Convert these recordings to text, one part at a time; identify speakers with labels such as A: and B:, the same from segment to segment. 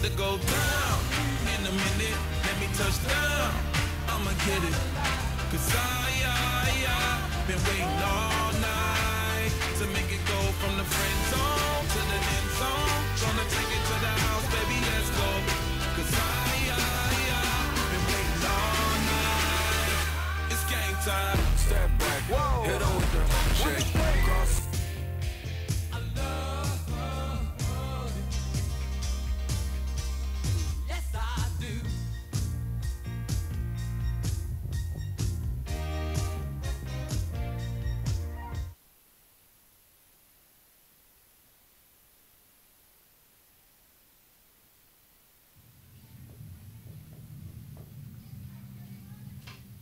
A: about to go down in a minute. Let me touch down. I'ma get it. Cause I, I, I been waiting all night to make it go from the friend zone to the end zone. Tryna take it to the house.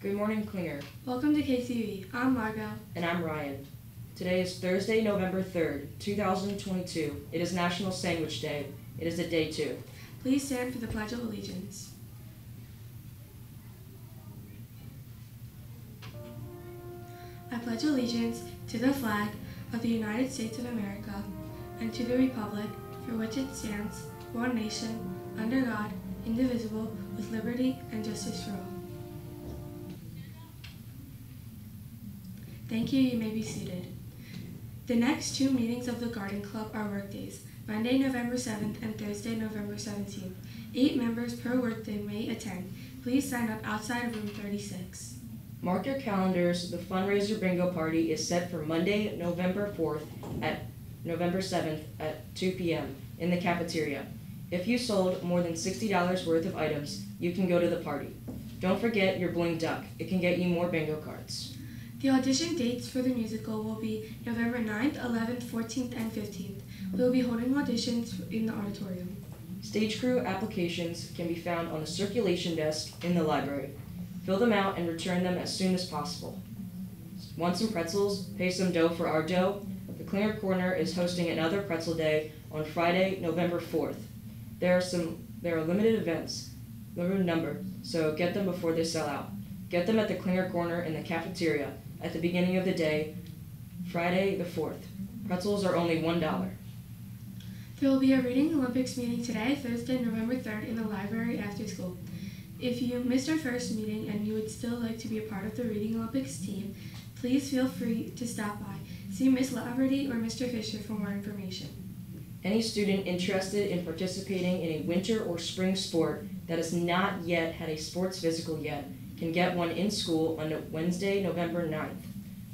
B: Good morning, Klinger,
C: Welcome to KTV. I'm Margot.
B: and I'm Ryan. Today is Thursday, November 3rd, 2022. It is National Sandwich Day. It is a day two.
C: Please stand for the Pledge of Allegiance. I pledge allegiance to the flag of the United States of America and to the republic for which it stands, one nation, under God, indivisible, with liberty and justice for all. Thank you. You may be seated. The next two meetings of the Garden Club are workdays, Monday, November 7th and Thursday, November 17th. Eight members per workday may attend. Please sign up outside of room 36.
B: Mark your calendars. The fundraiser bingo party is set for Monday, November 4th at November 7th at 2 p.m. in the cafeteria. If you sold more than $60 worth of items, you can go to the party. Don't forget your bling duck. It can get you more bingo cards.
C: The audition dates for the musical will be November 9th, 11th, 14th, and 15th. We will be holding auditions in the auditorium.
B: Stage crew applications can be found on the circulation desk in the library. Fill them out and return them as soon as possible. Want some pretzels? Pay some dough for our dough? The Klinger Corner is hosting another pretzel day on Friday, November 4th. There are some there are limited events, limited number, so get them before they sell out. Get them at the Klinger Corner in the cafeteria at the beginning of the day, Friday the 4th. Pretzels are only $1.
C: There will be a Reading Olympics meeting today, Thursday, November 3rd, in the library after school. If you missed our first meeting and you would still like to be a part of the Reading Olympics team, please feel free to stop by. See Miss Laverty or Mr. Fisher for more information.
B: Any student interested in participating in a winter or spring sport that has not yet had a sports physical yet can get one in school on Wednesday, November 9th.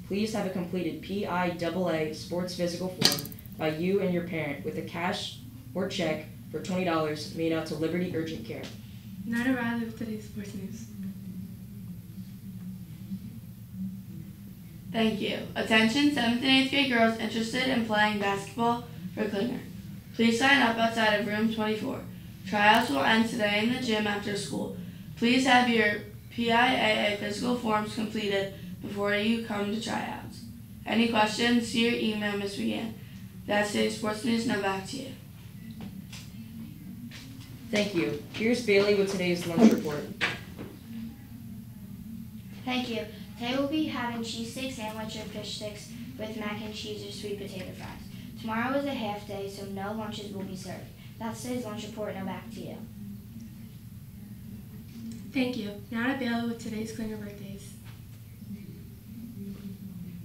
B: Please have a completed PIAA sports physical form by you and your parent with a cash or check for $20 made out to Liberty Urgent Care.
C: Nina Riley with today's sports news.
D: Thank you. Attention, 7th and 8th grade girls interested in playing basketball for Klinger. Please sign up outside of room 24. Tryouts will end today in the gym after school. Please have your PIAA physical forms completed before you come to tryouts. Any questions, see your email, Ms. McGann. That's today's sports news. Now back to you.
B: Thank you. Here's Bailey with today's lunch report.
E: Thank you. Today we'll be having cheesesteak sandwich or fish sticks with mac and cheese or sweet potato fries. Tomorrow is a half day, so no lunches will be served. That's today's lunch report. Now back to you.
C: Thank you. Nana Bailey with today's Klinger birthdays.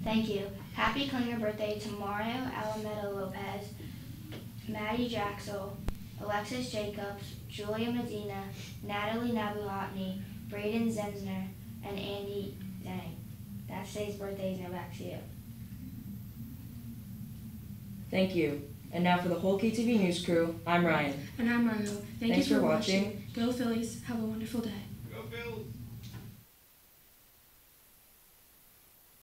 E: Thank you. Happy Klinger birthday to Mario Alameda Lopez, Maddie Jaxel, Alexis Jacobs, Julia Medina, Natalie Nabuhatney, Braden Zensner, and Andy Zhang. That's today's birthdays. Now back to you.
B: Thank you. And now for the whole KTV News crew, I'm Ryan.
C: And I'm Margot. Thank
B: Thanks
C: you
B: for
C: for
B: watching.
C: watching. Go Phillies. Have a wonderful day.
A: Go Bills.